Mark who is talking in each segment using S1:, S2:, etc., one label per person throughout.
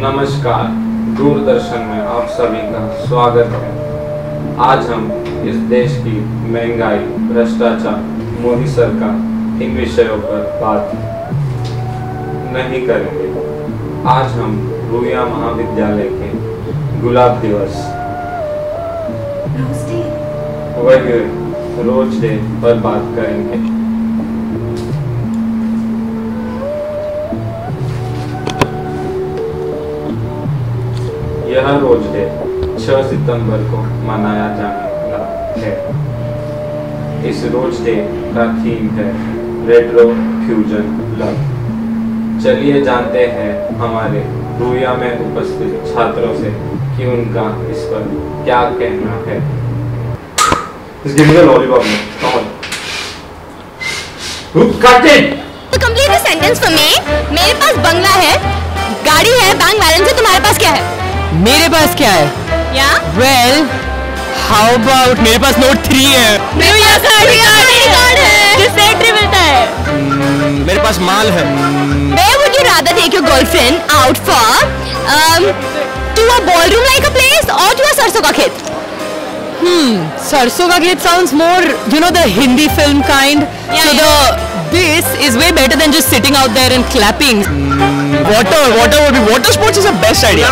S1: नमस्कार दूरदर्शन में आप सभी का स्वागत है। आज हम इस देश की महँगाई भ्रष्टाचार मोदी सरकार इन विषयों पर बात नहीं करेंगे। आज हम रूया महाविद्यालय के गुलाब दिवस वही रोज डे पर बात करेंगे। यह रोज डे 6 सितंबर को मनाया जाने वाला है इस रोज डे का थीम है रेट्रो फ्यूजन लव चलिए जानते हैं हमारे रूया में उपस्थित छात्रों से कि उनका इस पर क्या कहना है Just give me the lollipop. Come on. Who cut it?
S2: तो complete the sentence for me मेरे पास बंगला है, गाड़ी है बैंक बैलेंस है, तुम्हारे पास क्या है
S3: मेरे पास क्या है?
S2: या?
S3: वेल हाउ अबाउट मेरे पास नोट थ्री है। hmm, मेरे पास माल है।
S2: राधा टू अ प्लेस और खेत
S3: सरसों का खेत sounds more you know the Hindi film kind this is way better than just sitting out there and clapping water water would be water sports is the best idea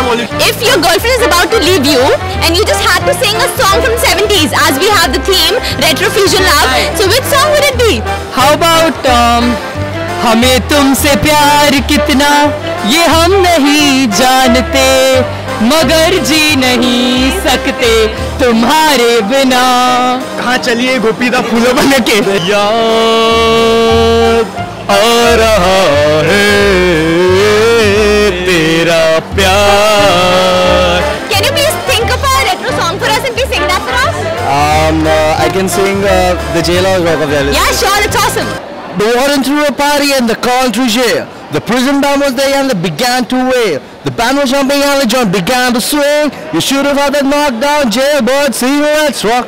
S2: If your girlfriend is about to leave you and you just had to sing a song from 70s as we have the theme Retro Fusion Love, so which song would it be?
S3: how about um, हमें तुमसे प्यार कितना ये हम नहीं जानते मगर जी नहीं सकते तुम्हारे बिना कहाँ चलिए गोपीदा फूलों बन के याद आ रहा है Um, uh, I can sing uh, the jailhouse rock of the
S2: Yeah, sure, it's awesome.
S3: The warden threw a party and the call through jail. The prison band was there and they began to wail. The band was jumping and the joint began to swing. You should have had that knockdown jailbird sing let's rock.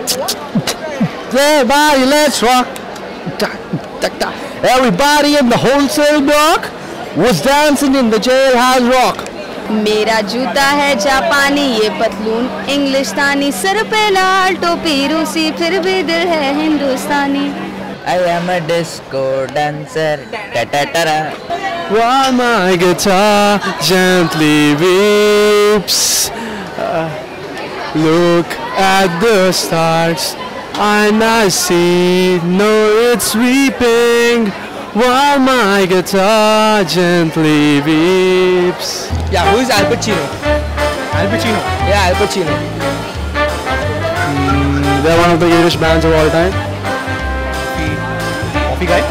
S3: Everybody let's rock. Everybody in the wholesale block was dancing in the jailhouse rock.
S2: मेरा जूता है जापानी ये पतलून इंग्लिशतानी sir पे लाल टोपी रूसी फिर भी दिल है हिंदुस्तानी
S4: I am a disco dancer. Ta ta ta ta.
S3: While my guitar gently weeps, uh, look at the stars, and I see, no, it's weeping. While my guitar gently weeps.
S4: Yeah, who is Al Pacino?
S3: Al Pacino.
S4: Yeah, Al Pacino.
S3: They're one of the greatest bands of all time. Coffee guy.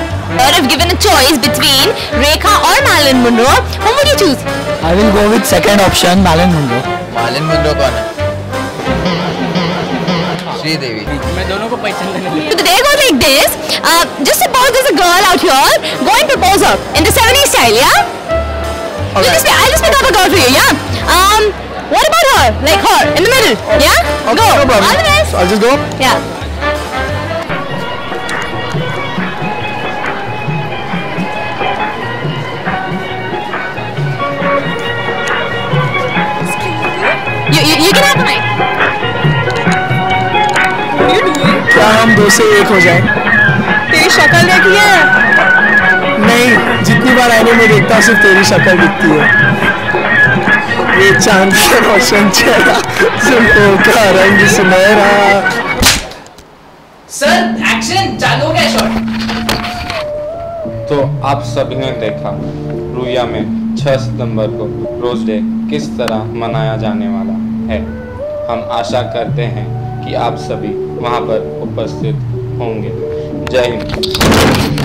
S2: Or if given a choice between Rekha or Marilyn Monroe, whom would you choose?
S3: I will go with second option, Marilyn Monroe.
S4: मालिन मुंडो कौन है Sridevi
S2: So the day goes like this. Uh, just suppose there's a girl out here. Go and propose her in the 70s style, yeah? We'll just, I'll just pick up a girl for you, yeah? Um, what about her? Like her, in the middle, yeah? go.
S3: no problem.
S2: All the best.
S3: I'll just go.
S2: Yeah. You, you, you can have the
S3: से एक हो जाए।
S2: तेरी शक्ल देखी है?
S3: नहीं जितनी बार आईने में देखता हूँ सिर्फ़ तेरी शक्ल दिखती है। ये चाँद का रोशन चेहरा जुल्फों का रंग सुनहरा।
S4: सर एक्शन चालू हो गया शॉट
S1: तो आप सभी ने देखा रुया में 6 सितंबर को रोज डे किस तरह मनाया जाने वाला है? हम आशा करते हैं कि आप सभी वहाँ पर उपस्थित होंगे। जय हिंद।